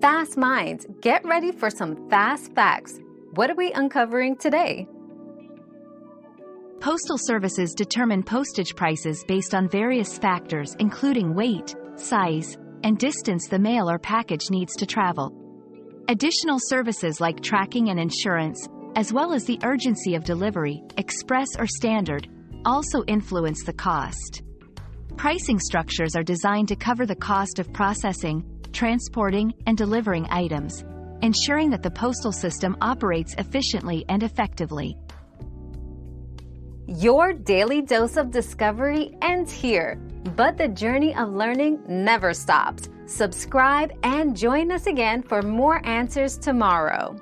Fast minds, get ready for some fast facts. What are we uncovering today? Postal services determine postage prices based on various factors including weight, size, and distance the mail or package needs to travel. Additional services like tracking and insurance, as well as the urgency of delivery, express or standard, also influence the cost. Pricing structures are designed to cover the cost of processing, transporting, and delivering items, ensuring that the postal system operates efficiently and effectively. Your daily dose of discovery ends here, but the journey of learning never stops. Subscribe and join us again for more answers tomorrow.